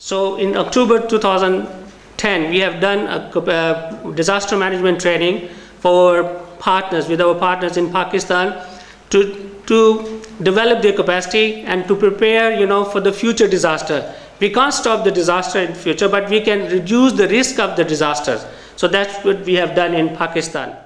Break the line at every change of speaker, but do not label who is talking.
So in October 2010, we have done a uh, disaster management training for partners, with our partners in Pakistan, to, to develop their capacity and to prepare, you know, for the future disaster. We can't stop the disaster in future, but we can reduce the risk of the disasters. So that's what we have done in Pakistan.